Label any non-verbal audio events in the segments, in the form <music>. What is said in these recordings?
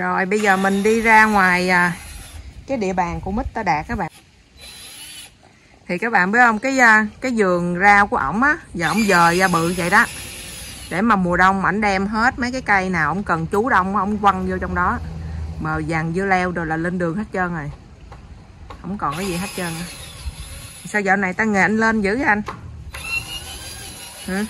Rồi bây giờ mình đi ra ngoài à, cái địa bàn của mít ta Đạt các bạn. Thì các bạn biết không, cái à, cái vườn rau của ổng á, giờ ổng dời ra bự vậy đó. Để mà mùa đông ảnh đem hết mấy cái cây nào ổng cần chú đông ổng quăng vô trong đó. Mà vàng dưa leo rồi là lên đường hết trơn rồi. Không còn cái gì hết trơn. Nữa. Sao dạo này ta nghề anh lên dữ vậy anh? Hả?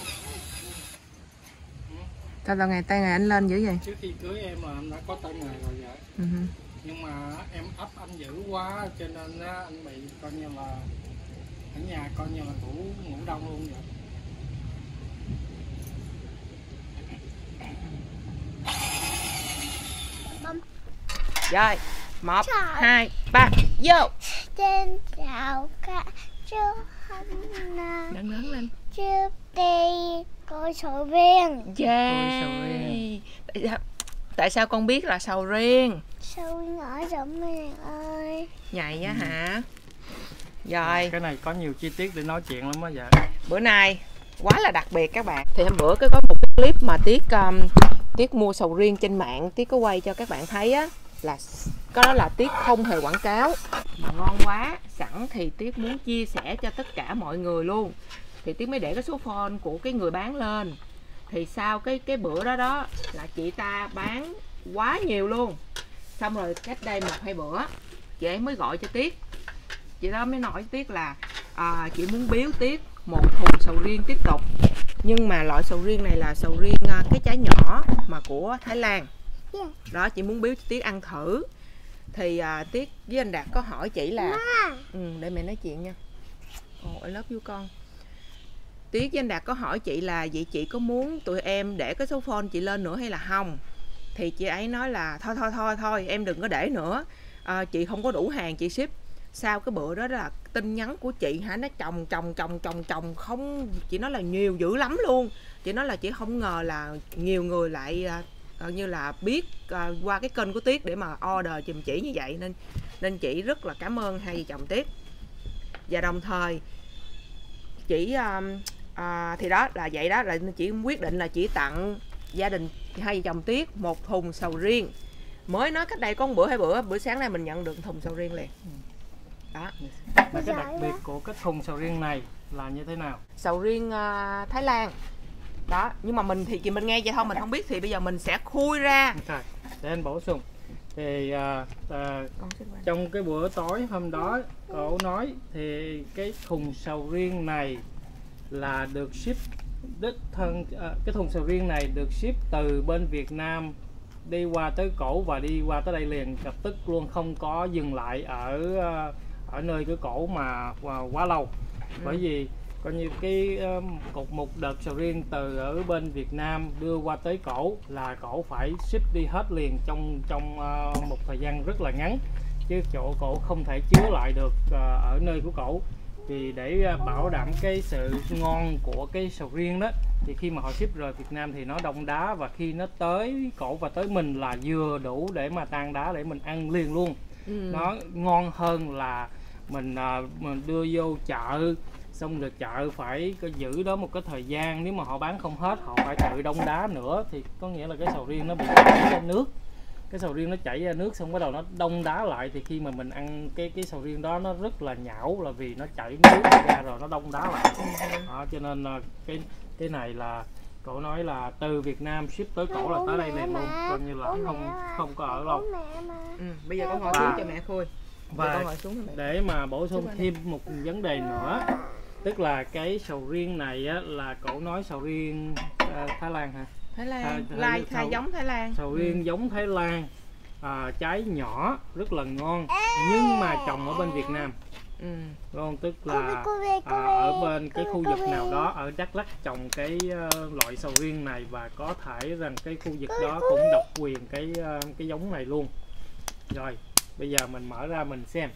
Sao dạo này tay nghề anh lên dữ vậy? trước khi cưới em là anh đã có tay nghề rồi vậy Ừ. hử. nhưng mà em ấp anh dữ quá cho nên á, anh bị coi như là ở nhà coi như là ngủ ngủ đông luôn vậy Rồi, một, Trời. hai, ba, vô. Trên chào cả chú nào Lớn lớn lên. trước đi coi Yeah. sầu riêng. Tại sao, tại sao con biết là sầu riêng? sầu riêng ở rộng miền ơi Nhạy á hả? Rồi, cái này có nhiều chi tiết để nói chuyện lắm á dạ bữa nay quá là đặc biệt các bạn. Thì hôm bữa cái có một cái clip mà Tiết um, Tiết mua sầu riêng trên mạng, Tiết có quay cho các bạn thấy á là có đó là Tiết không hề quảng cáo mà ngon quá. Sẵn thì Tiết muốn chia sẻ cho tất cả mọi người luôn. Thì Tiết mới để cái số phone của cái người bán lên. Thì sau cái cái bữa đó đó là chị ta bán quá nhiều luôn. Xong rồi cách đây một hai bữa chị ấy mới gọi cho Tiết. Chị đó mới nói Tiết là à, chị muốn biếu Tiết một thùng sầu riêng tiếp tục. Nhưng mà loại sầu riêng này là sầu riêng à, cái trái nhỏ mà của Thái Lan. Đó chị muốn biếu Tiết ăn thử. Thì à, Tiết với anh Đạt có hỏi chị là ừ, để mẹ nói chuyện nha. Ồ I love you con Tiết với anh Đạt có hỏi chị là vậy chị có muốn tụi em để cái số phone chị lên nữa hay là không? Thì chị ấy nói là thôi thôi thôi thôi em đừng có để nữa. À, chị không có đủ hàng chị ship. Sau cái bữa đó là tin nhắn của chị hả nó chồng chồng chồng chồng chồng không chị nói là nhiều dữ lắm luôn. Chị nói là chị không ngờ là nhiều người lại uh, như là biết uh, qua cái kênh của Tiết để mà order chùm chị như vậy. Nên nên chị rất là cảm ơn hai vợ chồng Tiết và đồng thời chỉ um, à, à, thì đó là vậy đó là chị quyết định là chỉ tặng gia đình hai vợ chồng Tiết một thùng sầu riêng. Mới nói cách đây có một bữa hai bữa bữa sáng nay mình nhận được thùng sầu riêng liền. Đó. Mà cái đặc biệt của cái thùng sầu riêng này là như thế nào? Sầu riêng à, Thái Lan. Đó nhưng mà mình thì chị mình nghe vậy thôi mình không biết thì bây giờ mình sẽ khui ra. Rồi, để anh bổ sung. Thì con xin quay. trong cái bữa tối hôm đó cậu nói thì cái thùng sầu riêng này là được ship đích thân à, cái thùng sầu riêng này được ship từ bên Việt Nam đi qua tới cổ và đi qua tới đây liền lập tức luôn không có dừng lại ở à, ở nơi cái cổ mà à, quá lâu. Bởi vì coi như cái um, cục một đợt sầu riêng từ ở bên Việt Nam đưa qua tới cổ là cổ phải ship đi hết liền trong trong uh, một thời gian rất là ngắn chứ chỗ cổ không thể chứa lại được uh, ở nơi của cổ thì để uh, bảo đảm cái sự ngon của cái sầu riêng đó thì khi mà họ ship rời Việt Nam thì nó đông đá và khi nó tới cổ và tới mình là vừa đủ để mà tan đá để mình ăn liền luôn ừ. nó ngon hơn là mình à, mình đưa vô chợ xong rồi chợ phải giữ đó một cái thời gian nếu mà họ bán không hết họ phải tự đông đá nữa thì có nghĩa là cái sầu riêng nó bị chảy ra nước cái sầu riêng nó chảy ra nước xong bắt đầu nó đông đá lại thì khi mà mình ăn cái cái sầu riêng đó nó rất là nhão là vì nó chảy nước ra rồi nó đông đá lại. Đó, cho nên là cái cái này là cậu nói là từ Việt Nam ship tới cổ là tới đây liền luôn coi như là không không có ở mà. Ừ. bây giờ con ngồi Và- xuống cho mẹ khui và để mà bổ sung thêm một vấn đề nữa tức là cái sầu riêng này á, là cậu nói sầu riêng ờ, Thái Lan hả Thái Lan thử lai sầu- khai giống Thái Lan. Sầu riêng giống Thái Lan. À, trái nhỏ rất là ngon nhưng mà trồng ở bên Việt Nam. Ừ. ngon tức là à, ở bên cái cô khu vực nào đó ở Đắk Lắk trồng cái ờ, loại sầu riêng này và có thể rằng cái khu vực đó cũng độc quyền cái ờ, cái giống này luôn. Rồi bây giờ mình mở ra mình xem.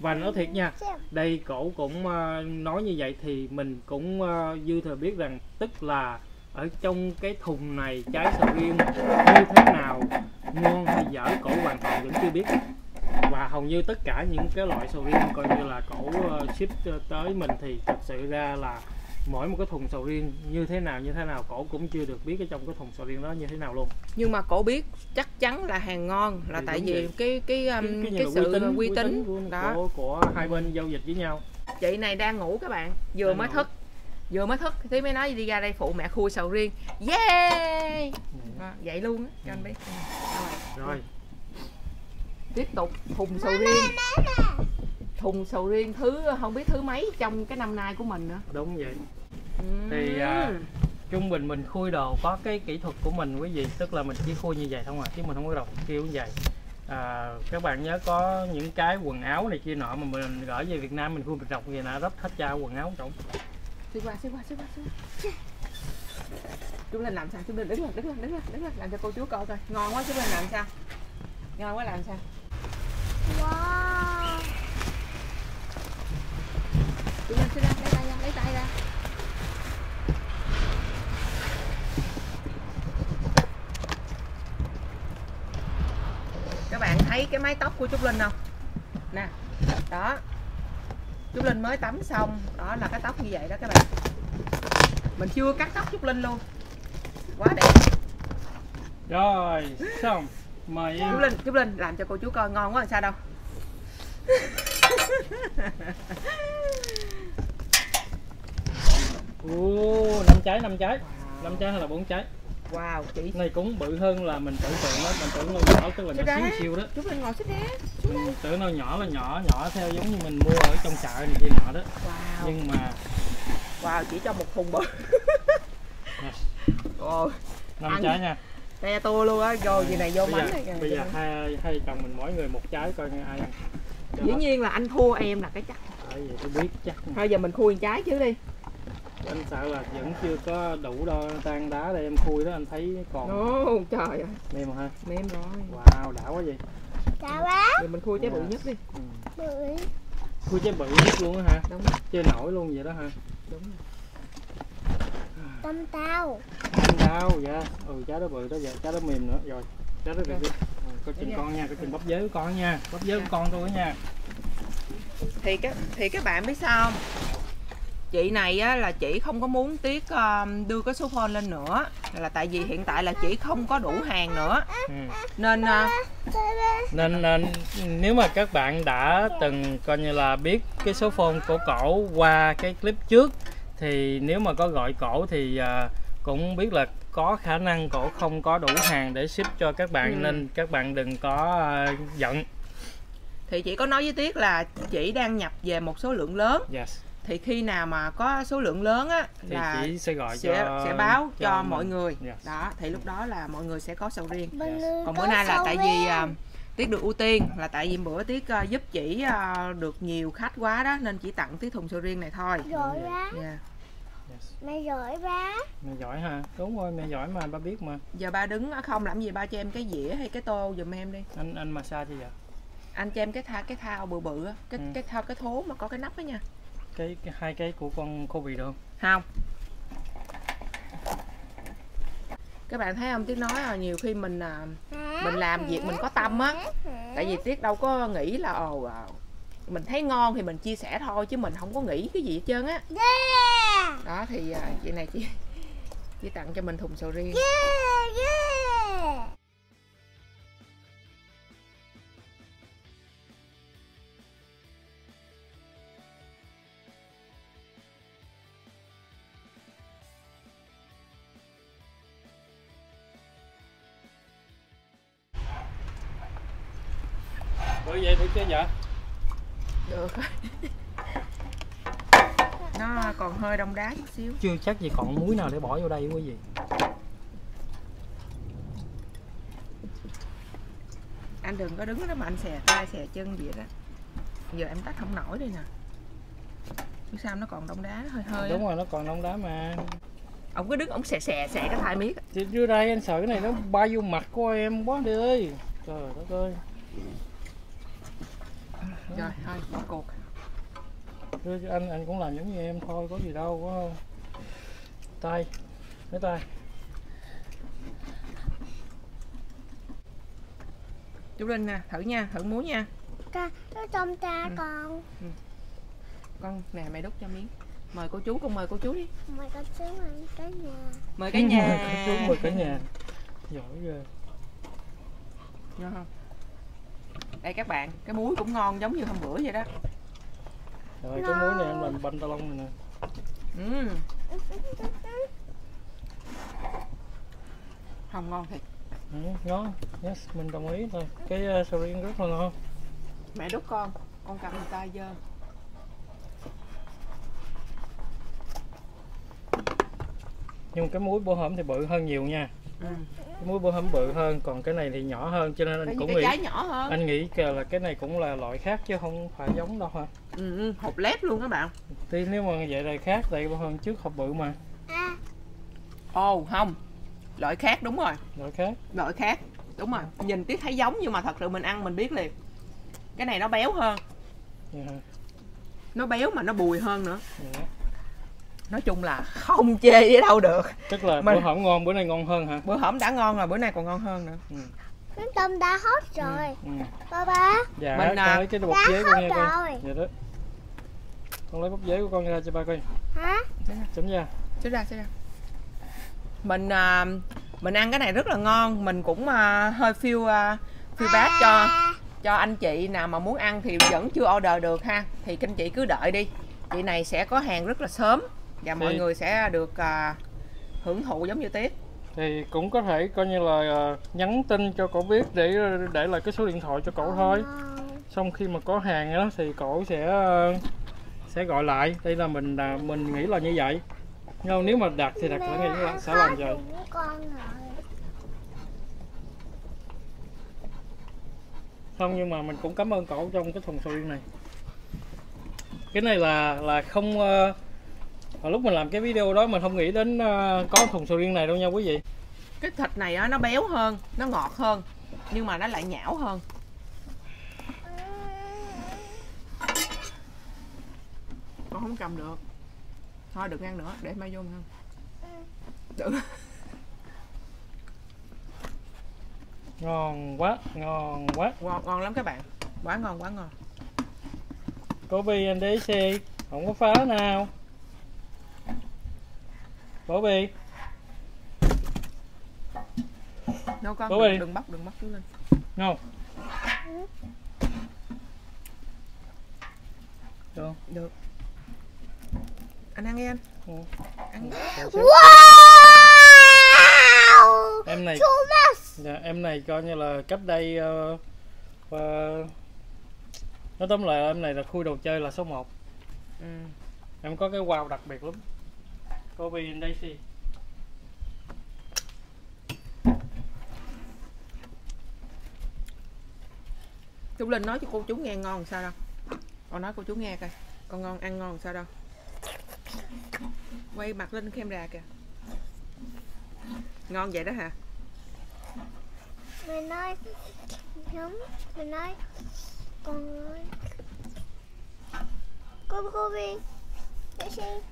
Và nói thiệt nha đây cổ cũng ờ, nói như vậy thì mình cũng ờ, dư thừa biết rằng tức là ở trong cái thùng này trái sầu riêng như thế nào ngon hay dở cổ hoàn toàn vẫn chưa biết. Và hầu như tất cả những cái loại sầu riêng coi như là cổ ờ, ship tới mình thì thật sự ra là mỗi một cái thùng sầu riêng như thế nào như thế nào cổ cũng chưa được biết cái trong cái thùng sầu riêng đó như thế nào luôn. Nhưng mà cổ biết chắc chắn là hàng ngon là Thì tại vì vậy. cái cái um, cái, cái, là sự uy tín, của, đó. của, của hai bên giao dịch với nhau. Chị này đang ngủ các bạn vừa mới thức vừa mới thức thế mới nói đi ra đây phụ mẹ khui sầu riêng. Yeah Đó, vậy luôn á cho anh biết. Rồi. Rồi. Tiếp tục thùng sầu riêng. thùng sầu riêng thứ không biết thứ mấy trong cái năm nay của mình nữa. Đúng vậy. Ừm. Thì, à, trung bình mình khui đồ có cái kỹ thuật của mình quý vị? Tức là mình chỉ khui như vậy không à? Chứ mình không có đầu kêu như vậy. À, các bạn nhớ có những cái quần áo này kia nọ mà mình gửi về Việt Nam mình khui bịch rọc vậy nè rất hết cha quần áo trọng xíu qua xíu qua xíu qua xíu qua. Chú lên làm sao? Chú lên đứng lên đứng lên đứng lên đứng lên. Làm cho cô chú coi coi. Ngon quá chú lên làm sao? Ngon quá làm sao? Wow. chú lên xíu ra lấy tay ra lấy tay ra. Các bạn thấy cái mái tóc của Trúc Linh không? Nè đó Trúc Linh mới tắm xong. Đó là cái tóc như vậy đó các bạn. Mình chưa cắt tóc Trúc Linh luôn. Quá đẹp. Rồi xong. Mời em. Trúc Linh Trúc Linh làm cho cô chú coi ngon quá làm sao đâu. Ồ, năm trái năm trái. Năm trái hay là bốn trái? Wow chị. Này cũng bự hơn là mình tưởng tượng đó. Mình tưởng nó nhỏ tức là Chứ nhỏ xíu xíu đó. Trúc Linh ngồi xích mình tưởng nó nhỏ là nhỏ nhỏ theo giống như mình mua ở trong chợ này kia nọ đó. Wow. Nhưng mà wow chỉ cho một thùng bự. Năm Ăn. trái nha. Te tua luôn á rồi gì này vô bánh này bây giờ hai hai chồng mình mỗi người một trái coi như ai. Ăn dĩ nhiên là anh thua em là cái chắc. Bởi vậy tôi biết chắc thôi giờ mình khui trái chứ đi. Anh sợ là vẫn chưa có đủ đo tan đá để em khui đó anh thấy còn ồ trời ơi. Mềm ha? Mềm rồi. Wow đã quá vậy Bác. giờ mình khui trái bự nhất đi. Ừ. Bưởi. khui trái bự nhất luôn á hả? Đúng chơi nổi luôn vậy đó hả? Đúng Tâm tao. Anh đau dạ. Ừ trái đó bự đó dạ. Trái đó mềm nữa. Rồi trái đó được đi. Ừ, coi chừng con nha coi chừng bắp giới của con nha. Bắp giới của con tôi nha. Thì các thì các bạn biết sao không chị này á, là chị không có muốn tiếc um, đưa cái số phone lên nữa. Là tại vì hiện tại là chị không có đủ hàng nữa. Ừ. nên uh, nên, nên nếu mà các bạn đã từng coi như là biết cái số phone của cổ qua cái clip trước thì nếu mà có gọi cổ thì à, cũng biết là có khả năng cổ không có đủ hàng để ship cho các bạn Ừ. nên các bạn đừng có à, giận. Thì chị có nói với Tiết là chị đang nhập về một số lượng lớn. Yes thì khi nào mà có số lượng lớn á thì là chỉ sẽ gọi sẽ cho sẽ báo cho, mình. mọi người Yes. đó thì lúc đó là mọi người sẽ có sầu riêng Bên người còn bữa nay là tại vì à, Tiết được ưu tiên là tại vì bữa Tiết à, giúp chị à, được nhiều khách quá đó nên chỉ tặng Tiết thùng sầu riêng này thôi Giỏi. Dạ. yes. Mẹ giỏi bá. mẹ giỏi ha đúng rồi mẹ giỏi mà ba biết mà giờ ba đứng ở không làm gì ba cho em cái dĩa hay cái tô giùm em đi anh anh massage gì vậy anh cho em cái tha cái thao bự bự á cái Ừ. cái thao cái thố mà có cái nắp á nha cái, cái hai cái của con Kobe được không không các bạn thấy không Tiết nói là nhiều khi mình à, mình làm việc mình có tâm á tại vì Tiết đâu có nghĩ là ồ à, mình thấy ngon thì mình chia sẻ thôi chứ mình không có nghĩ cái gì hết trơn á đó thì à, chị này chị chị tặng cho mình thùng sầu riêng. Yeah. Bự vậy được chưa dạ được. <laughs> Nó còn hơi đông đá chút xíu. Chưa chắc gì còn muối nào để bỏ vô đây quý vị. Anh đừng có đứng đó mà anh xè tay xè chân vậy đó. Giờ em tắt không nổi đây nè. Biết sao nó còn đông đá hơi hơi đúng rồi nó còn đông đá mà. Ông cứ đứng ông xè xè xè cái thai miết thì đưa đây anh sợ cái này nó bay vô mặt của em quá đi ơi. Trời đất ơi rồi thôi bỏ cuộc. Đưa cho anh anh cũng làm giống như em thôi có gì đâu có không? Tay lấy tay? Chú linh nè thử nha thử muối nha. Ca, nó trong cha Ừ. con. con nè mẹ đút cho miếng. Mời cô chú con mời cô chú đi. Mời con xuống ăn cái nhà. Mời cả nhà. <laughs> Có chú mời cả nhà. Giỏi ghê. Ngon không? Đây các bạn cái muối cũng ngon giống như hôm bữa vậy đó. Rồi cái muối này em làm banh ta lông này nè. Ừm. không ngon thiệt. Ừ, ngon. Yes mình đồng ý thôi. Cái uh, sầu riêng rất là ngon. Mẹ đút con con cầm người ta dơ. Nhưng cái muối bô hổm thì bự hơn nhiều nha ừ. cái muối bô hổm bự hơn còn cái này thì nhỏ hơn cho nên Tại anh vì cũng cái nghĩ nhỏ hơn. anh nghĩ là cái này cũng là loại khác chứ không phải giống đâu hả ừ, ừ, hộp lép luôn các bạn. Tuy nếu mà vậy là khác tại hổm trước hộp bự mà. Ồ không. Loại khác đúng rồi. Loại khác. Loại khác đúng rồi. Nhìn tiếc thấy giống nhưng mà thật sự mình ăn mình biết liền. Cái này nó béo hơn. Vậy hả? nó béo mà nó bùi hơn nữa. Dạ. Nói chung là không chê đi đâu được. Tức là Mình- bữa hổm ngon bữa nay ngon hơn hả? Bữa hổm đã ngon rồi bữa nay còn ngon hơn nữa. Ừ. cái tôm đã hết rồi. Ừ. ba ba. Dạ Mình, con à, lấy cái bột đã giấy con nghe coi. rồi. dạ đó. Con lấy bột giấy của con ra cho ba coi. Hả? Chấm ra xíu ra xíu ra. Mình à, mình ăn cái này rất là ngon. Mình cũng à, hơi feel à, feedback cho À, cho anh chị nào mà muốn ăn thì vẫn chưa order được ha. Thì anh chị cứ đợi đi. Chị này sẽ có hàng rất là sớm và mọi Thì- người sẽ được à, hưởng thụ giống như tiết thì cũng có thể coi như là ờ, nhắn tin cho cậu biết để để lại cái số điện thoại cho cậu thôi. Xong khi mà có hàng đó thì cậu sẽ ờ, sẽ gọi lại. Đây là mình là mình nghĩ là như vậy. Nhưng nếu mà đặt thì đặt sẽ nghĩ là sẽ làm rồi không nhưng mà mình cũng cảm ơn cậu trong cái thùng riêng này. Cái này là là không hồi lúc mình làm cái video đó mình không nghĩ đến ờ, có thùng sầu riêng này đâu nha quý vị. Cái thịt này á, nó béo hơn nó ngọt hơn nhưng mà nó lại nhão hơn. Con không cầm được. Thôi đừng ăn nữa để mai vô ăn. Được ngon quá ngon quá. Ngon ngon lắm các bạn. Quá ngon quá ngon. Có bi anh đế xe Không có phá nào Bố bi. Đâu con? Bố đừng, đừng bóc đừng bóc chú lên. Ngon Được được. Anh ăn đi anh. Ừ. ăn đi. wow! Em này dạ, Em này coi như là cách đây ờ, ờ, Nói tóm lại em này là khui đồ chơi là số 1 ừ. Em có cái wow đặc biệt lắm Anh đế xe chú linh nói cho cô chú nghe ngon sao đâu. Con nói cô chú nghe coi. Con ngon ăn ngon sao đâu. Quay mặt lên camera kìa. Ngon vậy đó hả? Mình nói giống mình nói con nói. Cô cô bi để xem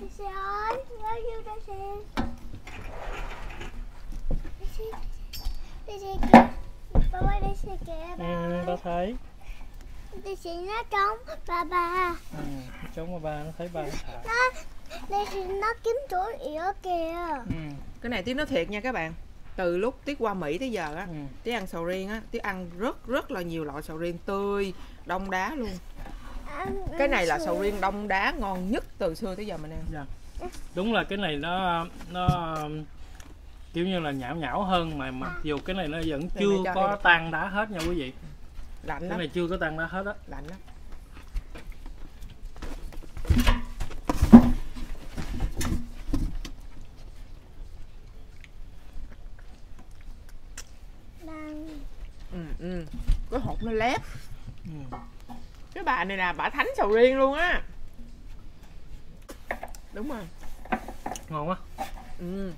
Ôi dồi. Để xem ơi, ơi dồi, để xem. Để xem, để xem kìa. Bà ơi, để xem kìa, bà ừ. Ba thấy Để xem nó trống, bà bà. ừ, Chống mà ba nó thấy ba nó thả Nó, để xem nó kiếm chỗ yếu kìa. ừ, cái này tiếng nói thiệt nha các bạn từ lúc tiết qua mỹ tới giờ á ừ. tiết ăn sầu riêng á tiết ăn rất rất là nhiều loại sầu riêng tươi đông đá luôn cái này là sầu riêng đông đá ngon nhất từ xưa tới giờ mình ăn. Đúng là cái này nó nó kiểu như là nhão nhão hơn mà mặc dù cái này nó vẫn chưa có tan đá hết nha quý vị. Lạnh cái lắm. này chưa có tan đá hết á. Lạnh lắm. Đang- ừ, ừ. cái hột nó lép. Ừ. cái bà này là bà thánh sầu riêng luôn á. Đúng rồi. Ngon quá. Ừ.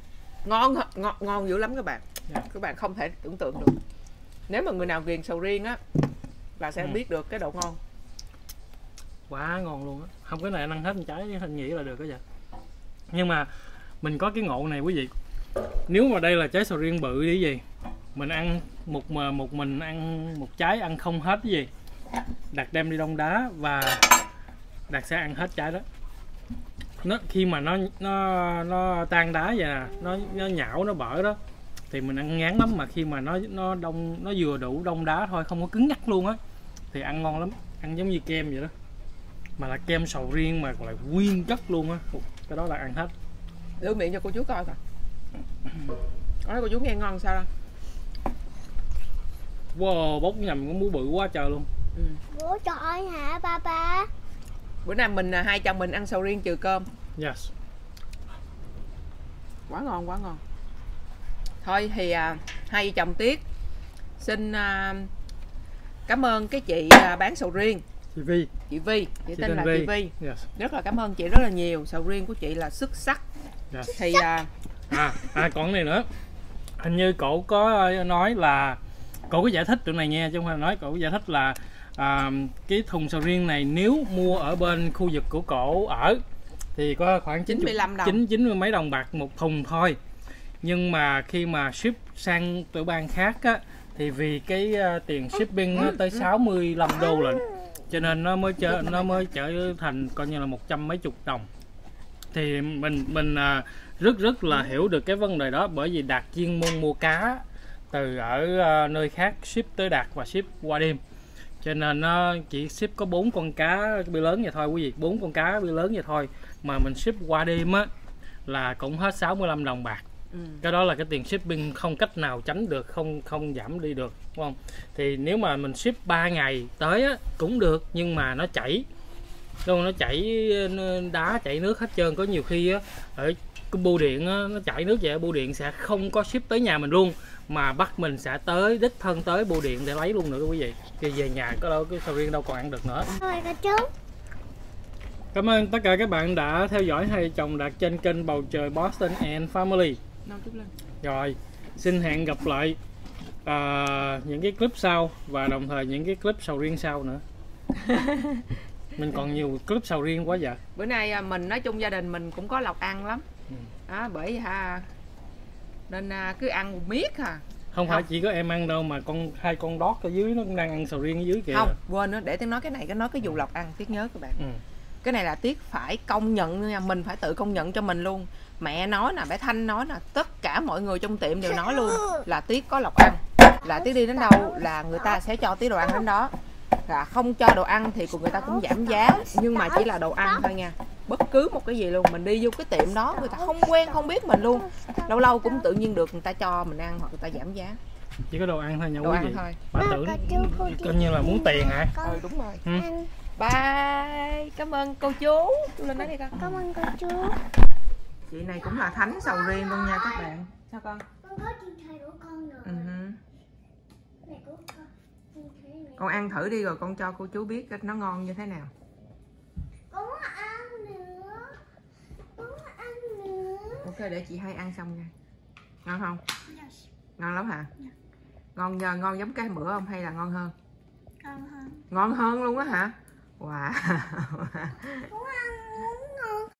ngon ngon ngon dữ lắm các bạn. Dạ. các bạn không thể tưởng tượng được. Nếu mà người nào ghiền sầu riêng á là sẽ Ừ. biết được cái độ ngon. Quá ngon luôn á. Không cái này ăn hết trái hình nghĩ là được cái vậy nhưng mà mình có cái ngộ này quý vị. Nếu mà đây là trái sầu riêng bự thì gì? Mình ăn một mà một mình ăn một trái ăn không hết cái gì đạt đem đi đông đá và đạt sẽ ăn hết trái đó. Nó khi mà nó nó nó tan đá vậy nè nó nó nhão nó bở đó thì mình ăn ngán lắm. Mà khi mà nó nó đông nó vừa đủ đông đá thôi không có cứng ngắc luôn á thì ăn ngon lắm. Ăn giống như kem vậy đó. Mà là kem sầu riêng mà còn lại nguyên chất luôn á. Cái đó là ăn hết. Lưu miệng cho cô chú coi coi. Nói cô chú nghe ngon sao đâu? Wow bốc nhầm cái muối bự quá trời luôn ừ. Bố trời hả ba ba? Bữa nay mình à, hai chồng mình ăn sầu riêng trừ cơm. Yes. Quá ngon quá ngon. Thôi thì à, hai vợ chồng Tiết Xin à, cảm ơn cái chị à, bán sầu riêng. Chị Vi. Chị Vi Chị, chị tên là chị Vi. Yes. Rất là cảm ơn chị rất là nhiều. Sầu riêng của chị là xuất sắc. Yes. Thì à, à, à còn cái này nữa. Hình như cổ có ờ, nói là cổ có giải thích chỗ này nha chứ không phải là nói cổ có giải thích là à, cái thùng sầu riêng này nếu mua ở bên khu vực của cổ ở thì có khoảng 90 95 đồng. chín chín mươi mấy đồng bạc một thùng thôi. Nhưng mà khi mà ship sang tiểu bang khác á thì vì cái ờ, tiền shipping nó tới 65 đô lận cho nên nó mới trở nó mới trở thành coi như là một trăm mấy chục đồng. Thì mình mình à, rất rất là hiểu được cái vấn đề đó bởi vì đạt chuyên môn mua cá từ ở à, nơi khác ship tới đạt và ship qua đêm cho nên nó chỉ ship có bốn con cá bia lớn vậy thôi quý vị. Bốn con cá bia lớn vậy thôi mà mình ship qua đêm á là cũng hết 65 đồng bạc. Ừ. cái đó là cái tiền shipping không cách nào tránh được không không giảm đi được đúng không? Thì nếu mà mình ship 3 ngày tới á, cũng được nhưng mà nó chảy. Đúng không? nó chảy đá chảy nước hết trơn. Có nhiều khi á ở cái bưu điện á, nó chảy nước vậy bưu điện sẽ không có ship tới nhà mình luôn mà bắt mình sẽ tới đích thân tới bưu điện để lấy luôn nữa quý vị thì về nhà có đâu cái sầu riêng đâu còn ăn được nữa Thôi cả chú. cảm ơn tất cả các bạn đã theo dõi hai chồng đạt trên kênh bầu trời Boston and Family Rồi, xin hẹn gặp lại à, những cái clip sau và đồng thời những cái clip sầu riêng sau nữa. <laughs> Mình còn nhiều clip sầu riêng quá dạ. Bữa nay à, mình nói chung gia đình mình cũng có lộc ăn lắm. Đó bởi vì ha nên à, cứ ăn miết à Không phải Không. chỉ có em ăn đâu mà con hai con đót ở dưới nó cũng đang ăn sầu riêng ở dưới kìa. không quên nữa để tiếng nói cái này cái nói cái vụ lộc ăn tiếc nhớ các bạn Ừ. cái này là tiếc phải công nhận nha mình phải tự công nhận cho mình luôn mẹ nói nè bé thanh nói nè tất cả mọi người trong tiệm đều nói luôn là tiếc có lộc ăn là tiếc đi đến đâu là người ta sẽ cho tiếc đồ ăn đến đó là không cho đồ ăn thì của người ta cũng giảm giá nhưng mà chỉ là đồ ăn thôi nha bất cứ một cái gì luôn mình đi vô cái tiệm đó người ta không quen không biết mình luôn. Lâu lâu cũng tự nhiên được người ta cho mình ăn hoặc người ta giảm giá. Chỉ có đồ ăn thôi nha đồ quý ăn vị. thôi. Bà tưởng coi như là muốn tiền hả? Ừ đúng rồi. Ừ. ăn. bye. Cảm ơn cô chú. Chú lên nói đi con. Cảm ơn cô chú. chị này cũng là thánh sầu riêng luôn nha các bạn. Sao con? Con có chim thầy của con rồi. ừ con ăn thử đi rồi con cho cô chú biết nó ngon như thế nào Con muốn ăn nữa. Con muốn ăn nữa. Ok để chị hai ăn xong nha. Ngon không? Yes. ngon lắm hả? Dạ. ngon nhờ ngon giống cái bữa không hay là ngon hơn? Con hơn. ngon hơn luôn á hả? Wow